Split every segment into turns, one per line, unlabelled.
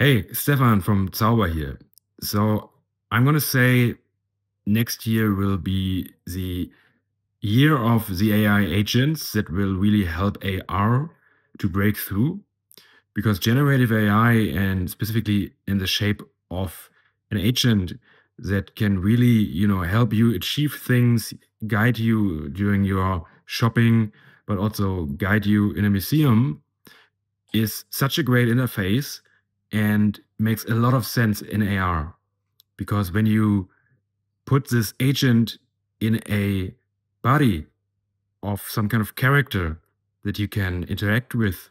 Hey, Stefan from Zaubar here. So I'm going to say next year will be the year of the AI agents that will really help AR to break through because generative AI and specifically in the shape of an agent that can really, you know, help you achieve things, guide you during your shopping, but also guide you in a museum is such a great interface and makes a lot of sense in AR because when you put this agent in a body of some kind of character that you can interact with,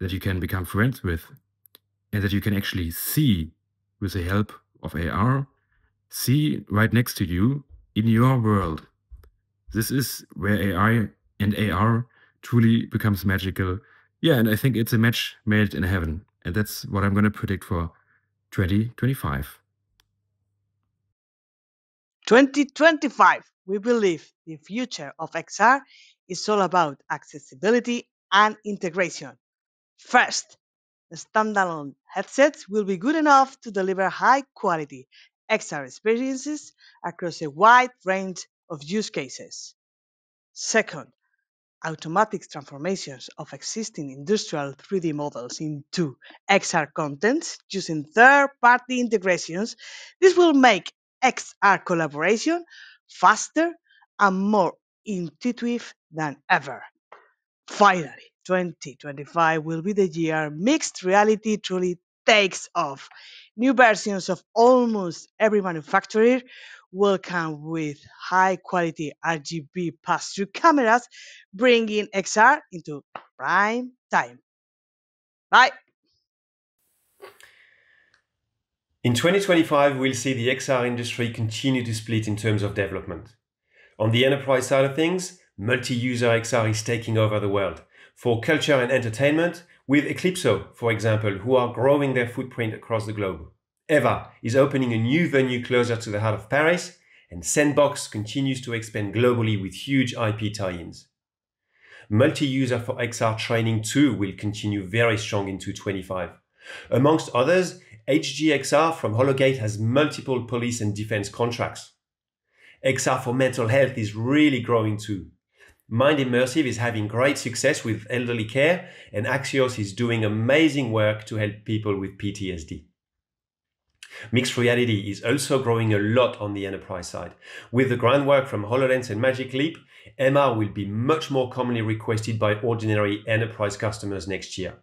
that you can become friends with, and that you can actually see with the help of AR, see right next to you in your world. This is where AI and AR truly becomes magical. Yeah, and I think it's a match made in heaven. And that's what I'm going to predict for 2025.
2025, we believe the future of XR is all about accessibility and integration. First, the standalone headsets will be good enough to deliver high quality XR experiences across a wide range of use cases. Second, automatic transformations of existing industrial 3D models into XR contents using third-party integrations, this will make XR collaboration faster and more intuitive than ever. Finally, 2025 will be the year mixed reality truly takes off. New versions of almost every manufacturer will come with high quality RGB pass through cameras, bringing XR into prime time. Bye.
In 2025, we'll see the XR industry continue to split in terms of development. On the enterprise side of things, multi user XR is taking over the world. For culture and entertainment, with Eclipso, for example, who are growing their footprint across the globe. Eva is opening a new venue closer to the heart of Paris, and Sandbox continues to expand globally with huge IP tie-ins. Multi-user for XR training too will continue very strong into 25. Amongst others, HGXR from Hologate has multiple police and defense contracts. XR for mental health is really growing too. Mind Immersive is having great success with elderly care, and Axios is doing amazing work to help people with PTSD. Mixed reality is also growing a lot on the enterprise side. With the groundwork from HoloLens and Magic Leap, MR will be much more commonly requested by ordinary enterprise customers next year.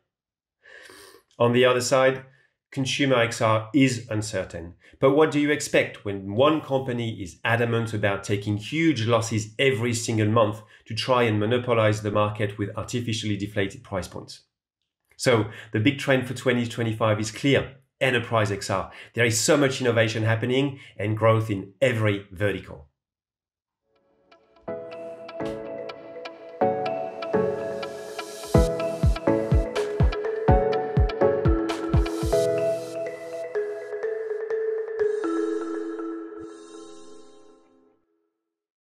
On the other side, consumer XR is uncertain. But what do you expect when one company is adamant about taking huge losses every single month to try and monopolize the market with artificially deflated price points? So the big trend for 2025 is clear enterprise XR. There is so much innovation happening and growth in every vertical.